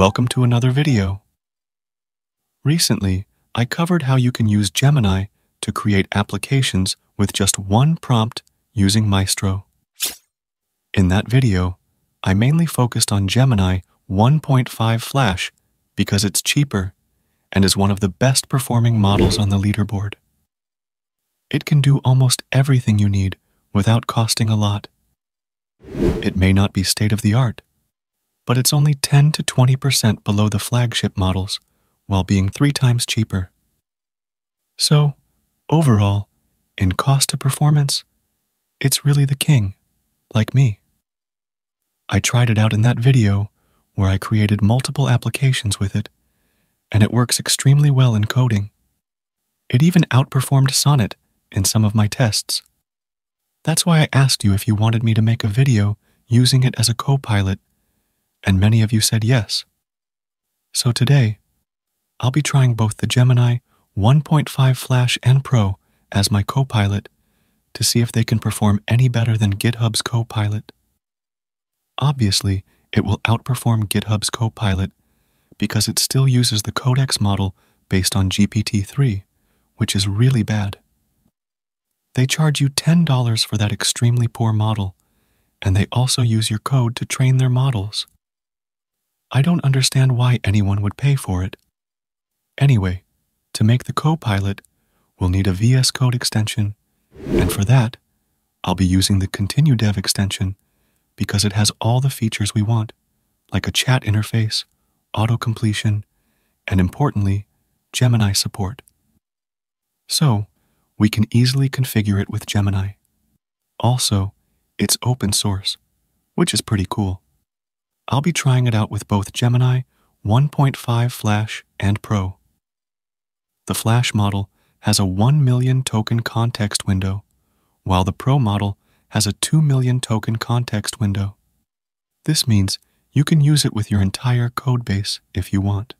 Welcome to another video. Recently, I covered how you can use Gemini to create applications with just one prompt using Maestro. In that video, I mainly focused on Gemini 1.5 Flash because it's cheaper and is one of the best performing models on the leaderboard. It can do almost everything you need without costing a lot. It may not be state of the art, but it's only 10 to 20% below the flagship models while being three times cheaper. So, overall, in cost to performance, it's really the king, like me. I tried it out in that video where I created multiple applications with it, and it works extremely well in coding. It even outperformed Sonnet in some of my tests. That's why I asked you if you wanted me to make a video using it as a co-pilot, and many of you said yes. So today, I'll be trying both the Gemini 1.5 Flash and Pro as my co-pilot to see if they can perform any better than GitHub's Copilot. Obviously, it will outperform GitHub's Copilot because it still uses the Codex model based on GPT-3, which is really bad. They charge you $10 for that extremely poor model, and they also use your code to train their models. I don't understand why anyone would pay for it. Anyway, to make the Copilot, we'll need a VS Code extension and for that, I'll be using the Continue Dev extension because it has all the features we want, like a chat interface, auto-completion, and importantly, Gemini support. So, we can easily configure it with Gemini. Also, it's open source, which is pretty cool. I'll be trying it out with both Gemini 1.5 Flash and Pro. The Flash model has a 1 million token context window, while the Pro model has a 2 million token context window. This means you can use it with your entire codebase if you want.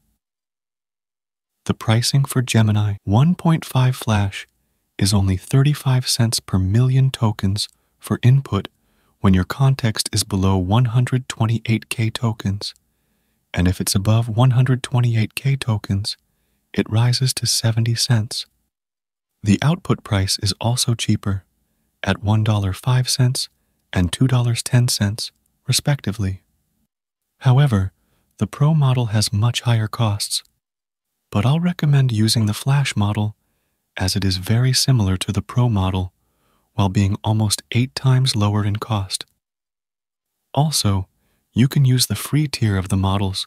The pricing for Gemini 1.5 Flash is only 35 cents per million tokens for input when your context is below 128k tokens, and if it's above 128k tokens, it rises to 70 cents. The output price is also cheaper, at $1.05 and $2.10, respectively. However, the Pro model has much higher costs, but I'll recommend using the Flash model as it is very similar to the Pro model while being almost eight times lower in cost. Also, you can use the free tier of the models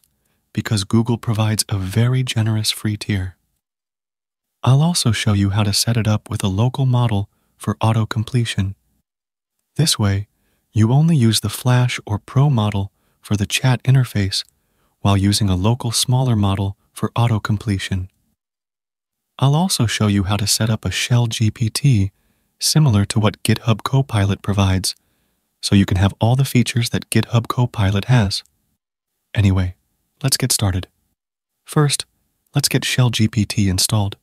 because Google provides a very generous free tier. I'll also show you how to set it up with a local model for auto-completion. This way, you only use the Flash or Pro model for the chat interface while using a local smaller model for auto-completion. I'll also show you how to set up a Shell GPT similar to what GitHub Copilot provides, so you can have all the features that GitHub Copilot has. Anyway, let's get started. First, let's get Shell GPT installed.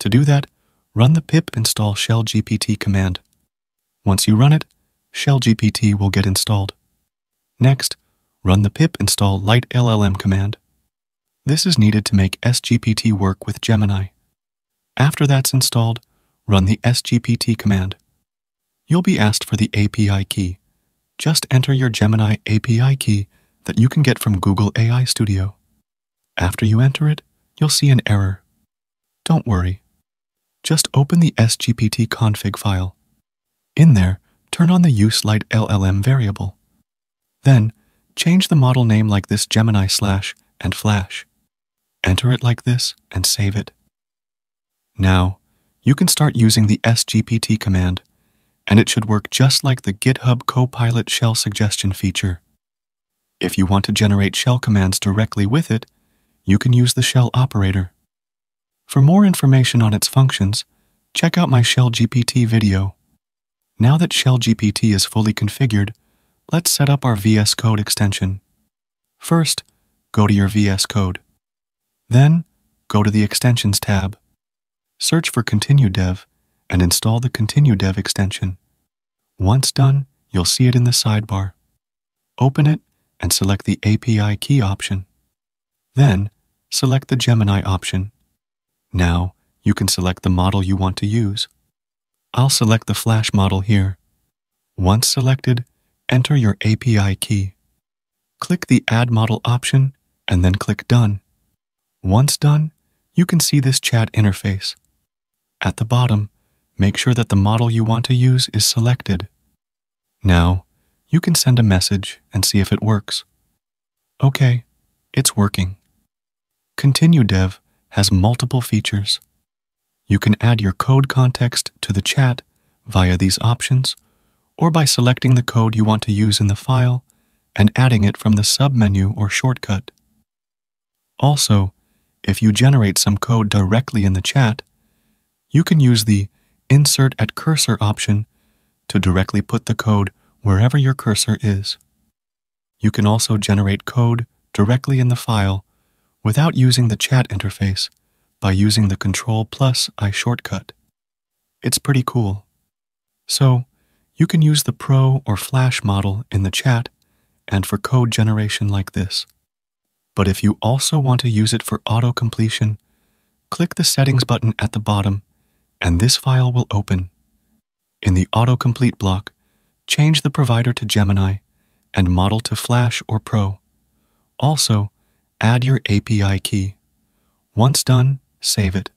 To do that, run the pip install shell GPT command. Once you run it, shell GPT will get installed. Next, run the pip install LiteLLM command. This is needed to make SGPT work with Gemini. After that's installed, run the SGPT command. You'll be asked for the API key. Just enter your Gemini API key that you can get from Google AI Studio. After you enter it, you'll see an error. Don't worry, just open the SGPT config file. In there, turn on the useLite LLM variable. Then, change the model name like this Gemini slash and flash. Enter it like this and save it. Now, you can start using the SGPT command, and it should work just like the GitHub Copilot shell suggestion feature. If you want to generate shell commands directly with it, you can use the shell operator. For more information on its functions, check out my Shell GPT video. Now that Shell GPT is fully configured, let's set up our VS Code extension. First, go to your VS Code. Then, go to the Extensions tab. Search for ContinueDev and install the ContinueDev extension. Once done, you'll see it in the sidebar. Open it and select the API key option. Then, select the Gemini option. Now, you can select the model you want to use. I'll select the Flash model here. Once selected, enter your API key. Click the Add Model option and then click Done. Once done, you can see this chat interface. At the bottom, make sure that the model you want to use is selected. Now, you can send a message and see if it works. Okay, it's working. Continue Dev has multiple features. You can add your code context to the chat via these options or by selecting the code you want to use in the file and adding it from the submenu or shortcut. Also, if you generate some code directly in the chat, you can use the Insert at Cursor option to directly put the code wherever your cursor is. You can also generate code directly in the file without using the chat interface by using the Control plus I shortcut. It's pretty cool. So, you can use the Pro or Flash model in the chat and for code generation like this. But if you also want to use it for auto-completion, click the Settings button at the bottom and this file will open. In the autocomplete block, change the provider to Gemini and model to Flash or Pro. Also, add your API key. Once done, save it.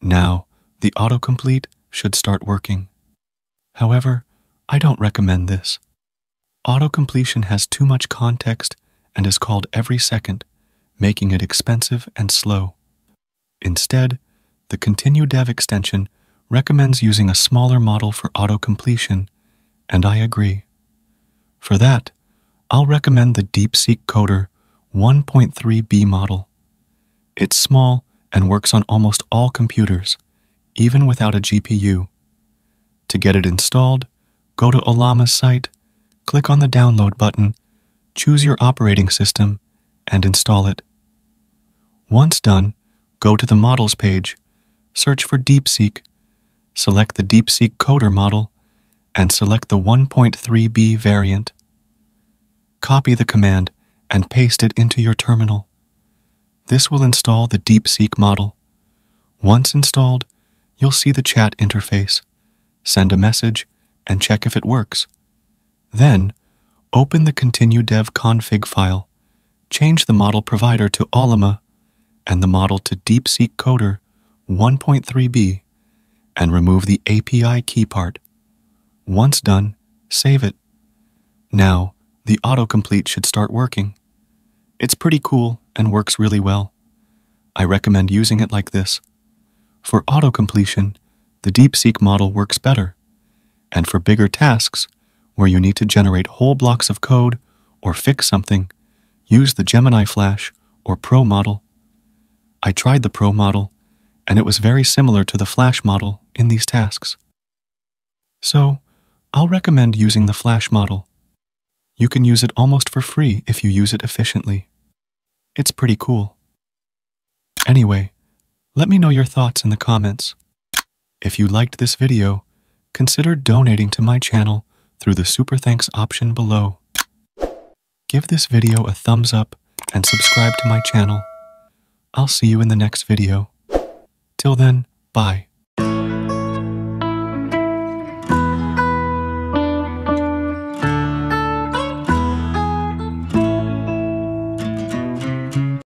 Now, the autocomplete should start working. However, I don't recommend this. Autocompletion has too much context and is called every second, making it expensive and slow. Instead, the Continue Dev extension recommends using a smaller model for auto-completion, and I agree. For that, I'll recommend the DeepSeek Coder 1.3b model. It's small and works on almost all computers, even without a GPU. To get it installed, go to Ollama's site, click on the download button, choose your operating system, and install it. Once done, go to the Models page search for DeepSeek, select the DeepSeek Coder model, and select the 1.3b variant. Copy the command and paste it into your terminal. This will install the DeepSeek model. Once installed, you'll see the chat interface. Send a message and check if it works. Then, open the Continue Dev config file, change the model provider to Ollama and the model to DeepSeek Coder 1.3b and remove the API key part. Once done, save it. Now, the autocomplete should start working. It's pretty cool and works really well. I recommend using it like this. For autocompletion, the DeepSeek model works better. And for bigger tasks, where you need to generate whole blocks of code or fix something, use the Gemini Flash or Pro model. I tried the Pro model and it was very similar to the Flash model in these tasks. So, I'll recommend using the Flash model. You can use it almost for free if you use it efficiently. It's pretty cool. Anyway, let me know your thoughts in the comments. If you liked this video, consider donating to my channel through the Super Thanks option below. Give this video a thumbs up and subscribe to my channel. I'll see you in the next video. Till then, bye.